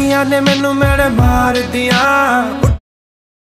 ਅੱਖੀਆਂ ਨੇ ਮੈਨੂੰ ਮੇਰੇ ਮਾਰਦੀਆਂ।